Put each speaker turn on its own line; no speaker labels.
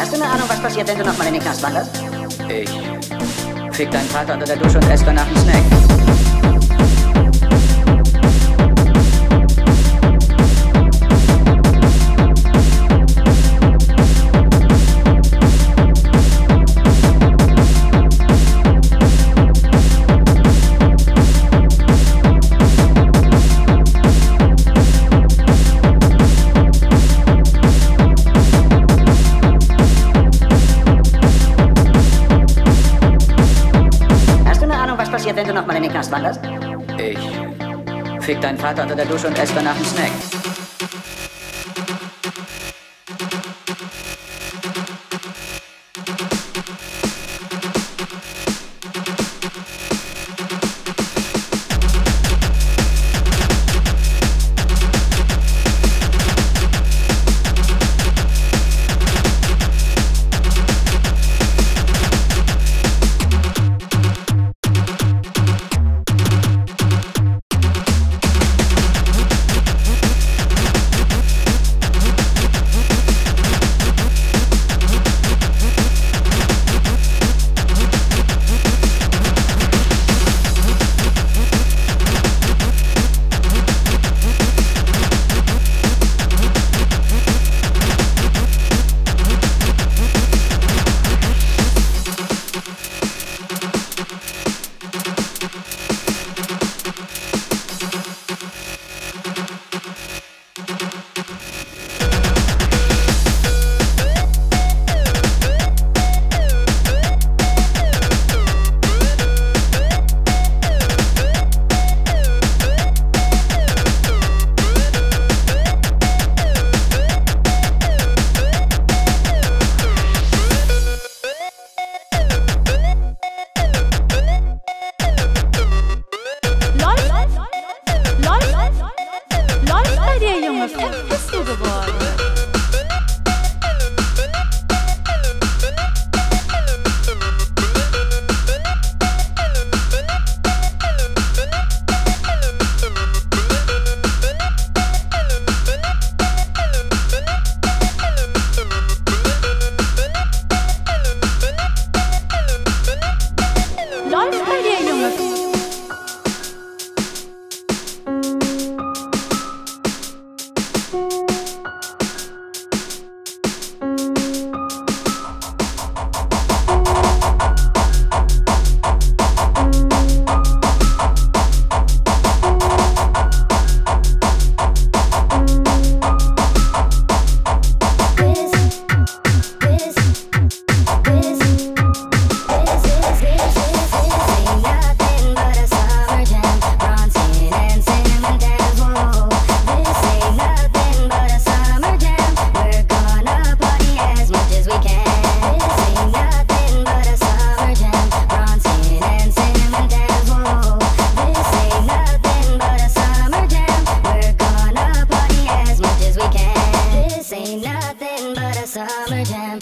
Hast du eine Ahnung, was passiert, wenn du nochmal in den Knast wanderst?
Ich fick deinen Vater unter der Dusche und esse danach einen Snack.
Was?
Ich fick deinen Vater unter der Dusche und esse danach einen Snack.
Amsterdam